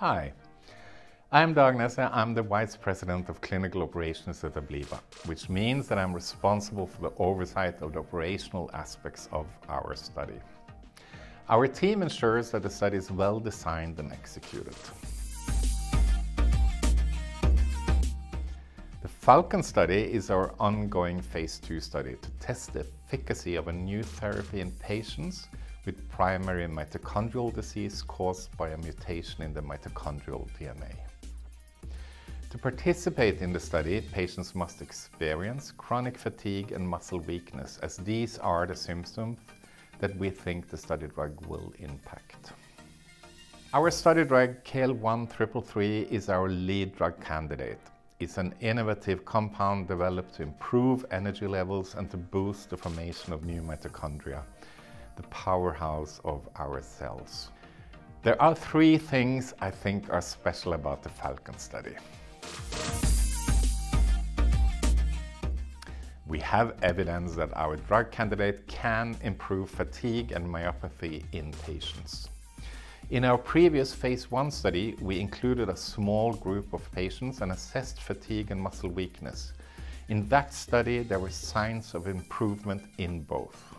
Hi, I'm Dag Nesse. I'm the Vice President of Clinical Operations at Abliva, which means that I'm responsible for the oversight of the operational aspects of our study. Our team ensures that the study is well designed and executed. The Falcon study is our ongoing phase 2 study to test the efficacy of a new therapy in patients with primary mitochondrial disease caused by a mutation in the mitochondrial DNA. To participate in the study, patients must experience chronic fatigue and muscle weakness, as these are the symptoms that we think the study drug will impact. Our study drug KL1333 is our lead drug candidate. It's an innovative compound developed to improve energy levels and to boost the formation of new mitochondria the powerhouse of our cells. There are three things I think are special about the Falcon study. We have evidence that our drug candidate can improve fatigue and myopathy in patients. In our previous phase 1 study, we included a small group of patients and assessed fatigue and muscle weakness. In that study, there were signs of improvement in both.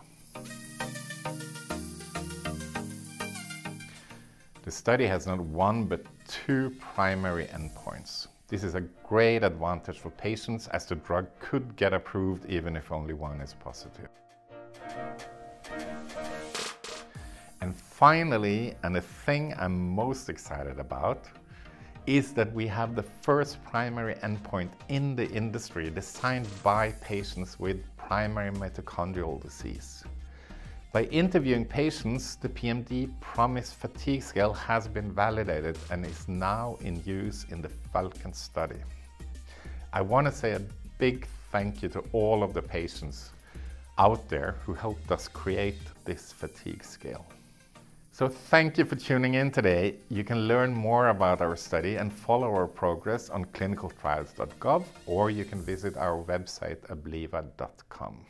The study has not one but two primary endpoints. This is a great advantage for patients as the drug could get approved even if only one is positive. And finally, and the thing I'm most excited about, is that we have the first primary endpoint in the industry designed by patients with primary mitochondrial disease. By interviewing patients, the PMD PROMIS fatigue scale has been validated and is now in use in the Falcon study. I want to say a big thank you to all of the patients out there who helped us create this fatigue scale. So thank you for tuning in today. You can learn more about our study and follow our progress on clinicaltrials.gov or you can visit our website abliva.com.